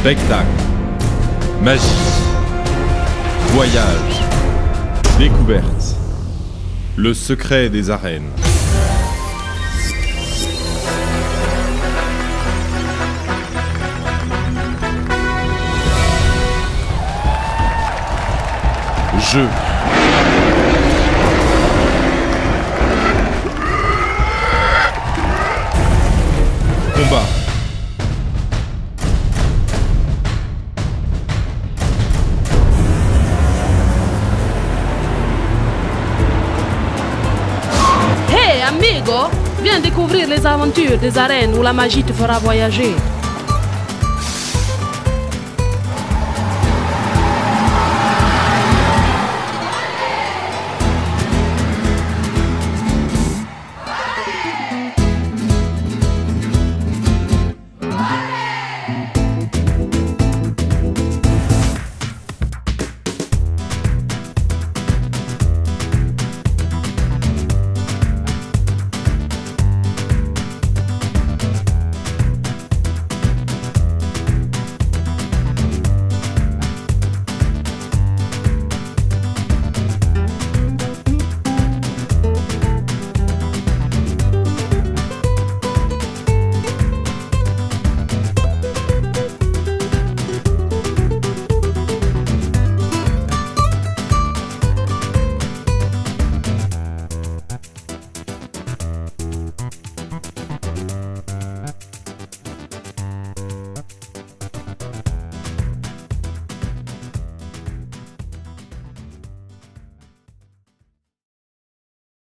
Spectacle, magie, voyage, découverte, le secret des arènes. Jeu. Combat. Amigo, viens découvrir les aventures des arènes où la magie te fera voyager.